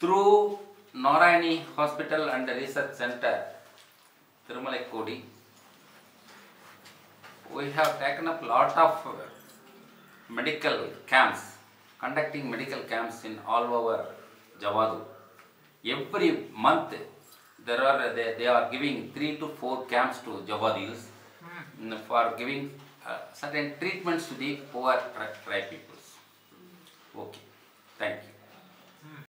Through Narayani Hospital and Research Center, Tirumalai we have taken up lot of medical camps, conducting medical camps in all over Javadhu. Every month there are they, they are giving three to four camps to Javadis mm, for giving uh, certain treatments to the poor tri- tribe peoples. Okay, thank you.